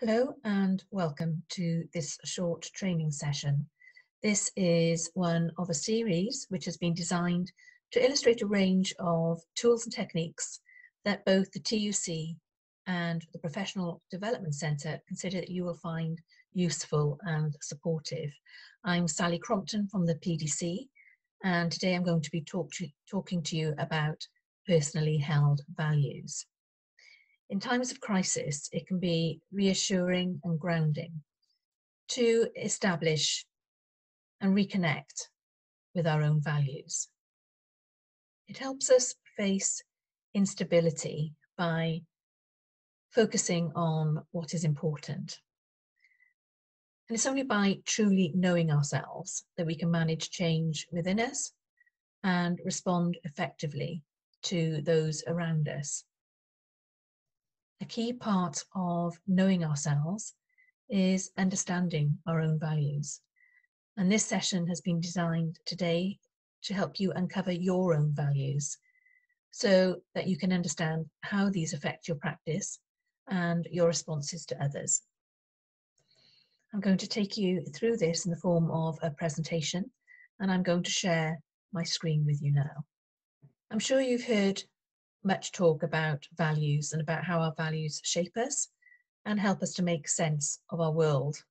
Hello and welcome to this short training session. This is one of a series which has been designed to illustrate a range of tools and techniques that both the TUC and the Professional Development Centre consider that you will find useful and supportive. I'm Sally Crompton from the PDC and today I'm going to be talk to, talking to you about personally held values. In times of crisis, it can be reassuring and grounding to establish and reconnect with our own values. It helps us face instability by focusing on what is important. And it's only by truly knowing ourselves that we can manage change within us and respond effectively to those around us a key part of knowing ourselves is understanding our own values. And this session has been designed today to help you uncover your own values so that you can understand how these affect your practice and your responses to others. I'm going to take you through this in the form of a presentation and I'm going to share my screen with you now. I'm sure you've heard much talk about values and about how our values shape us and help us to make sense of our world.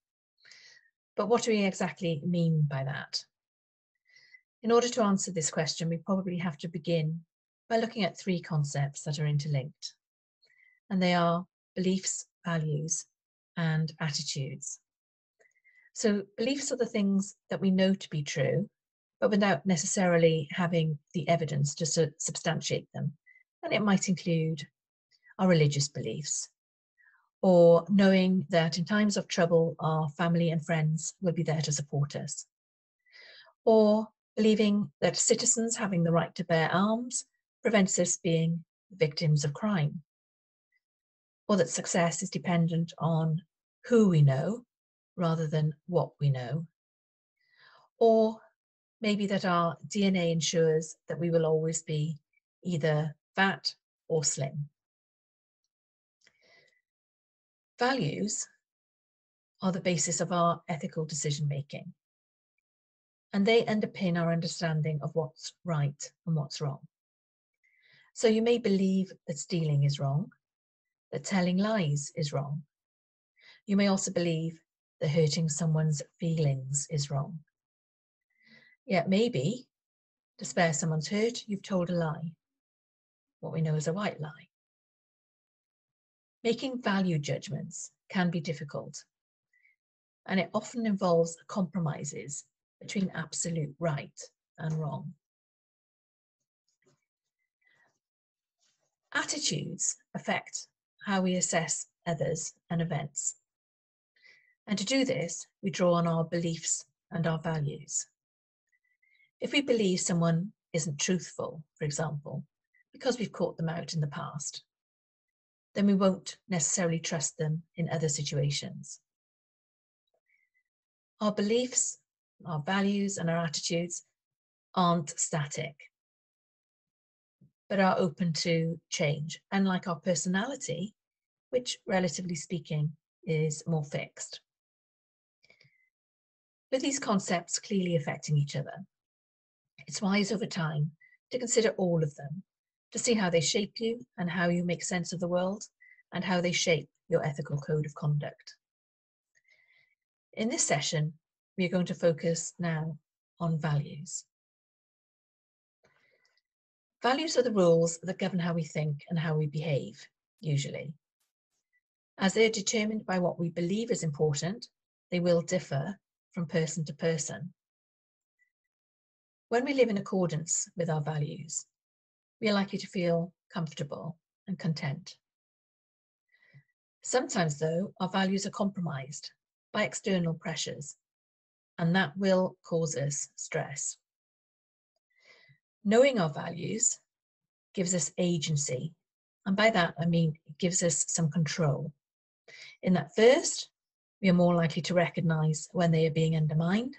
But what do we exactly mean by that? In order to answer this question, we probably have to begin by looking at three concepts that are interlinked. And they are beliefs, values, and attitudes. So beliefs are the things that we know to be true, but without necessarily having the evidence to su substantiate them and it might include our religious beliefs or knowing that in times of trouble, our family and friends will be there to support us, or believing that citizens having the right to bear arms prevents us being victims of crime, or that success is dependent on who we know rather than what we know, or maybe that our DNA ensures that we will always be either fat or slim. Values are the basis of our ethical decision making and they underpin our understanding of what's right and what's wrong. So you may believe that stealing is wrong, that telling lies is wrong. You may also believe that hurting someone's feelings is wrong. Yet maybe, to spare someone's hurt, you've told a lie what we know as a white lie. Making value judgments can be difficult, and it often involves compromises between absolute right and wrong. Attitudes affect how we assess others and events. And to do this, we draw on our beliefs and our values. If we believe someone isn't truthful, for example, because we've caught them out in the past, then we won't necessarily trust them in other situations. Our beliefs, our values, and our attitudes aren't static, but are open to change, unlike our personality, which, relatively speaking, is more fixed. With these concepts clearly affecting each other, it's wise over time to consider all of them to see how they shape you and how you make sense of the world and how they shape your ethical code of conduct. In this session, we are going to focus now on values. Values are the rules that govern how we think and how we behave, usually. As they are determined by what we believe is important, they will differ from person to person. When we live in accordance with our values, we are likely to feel comfortable and content. Sometimes, though, our values are compromised by external pressures, and that will cause us stress. Knowing our values gives us agency, and by that I mean it gives us some control. In that first, we are more likely to recognize when they are being undermined.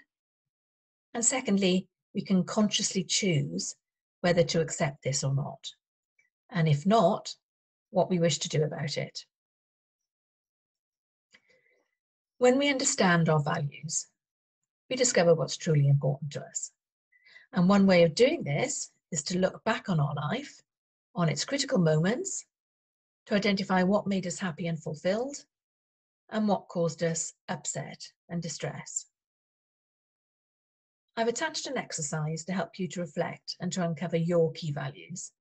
And secondly, we can consciously choose whether to accept this or not, and if not, what we wish to do about it. When we understand our values, we discover what's truly important to us. And one way of doing this is to look back on our life, on its critical moments, to identify what made us happy and fulfilled, and what caused us upset and distress. I've attached an exercise to help you to reflect and to uncover your key values.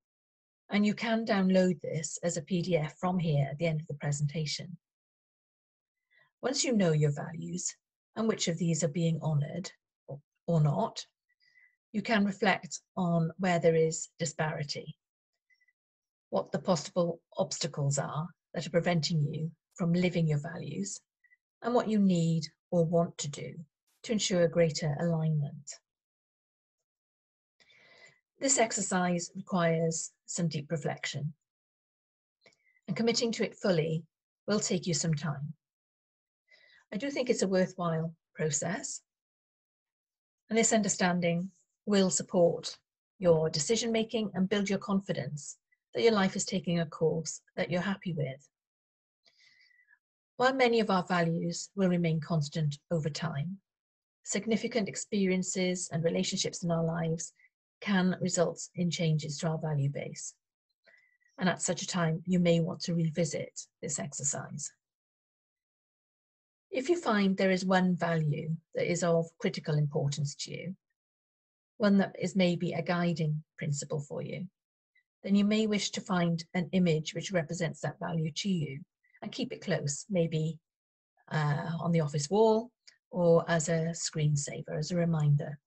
And you can download this as a PDF from here at the end of the presentation. Once you know your values and which of these are being honoured or, not, you can reflect on where there is disparity, what the possible obstacles are that are preventing you from living your values, and what you need or want to do to ensure greater alignment. This exercise requires some deep reflection, and committing to it fully will take you some time. I do think it's a worthwhile process, and this understanding will support your decision making and build your confidence that your life is taking a course that you're happy with. While many of our values will remain constant over time, significant experiences and relationships in our lives can result in changes to our value base. And at such a time, you may want to revisit this exercise. If you find there is one value that is of critical importance to you, one that is maybe a guiding principle for you, then you may wish to find an image which represents that value to you and keep it close, maybe uh, on the office wall or as a screensaver, as a reminder.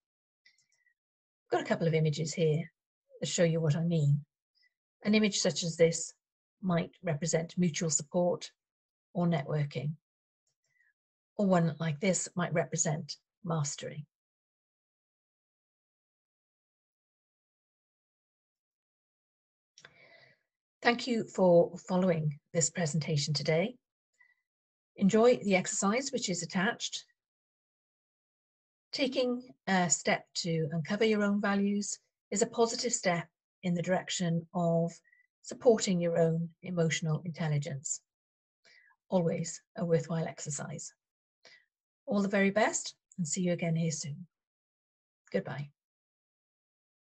I've got a couple of images here to show you what I mean. An image such as this might represent mutual support or networking. Or one like this might represent mastery. Thank you for following this presentation today. Enjoy the exercise which is attached Taking a step to uncover your own values is a positive step in the direction of supporting your own emotional intelligence. Always a worthwhile exercise. All the very best and see you again here soon. Goodbye.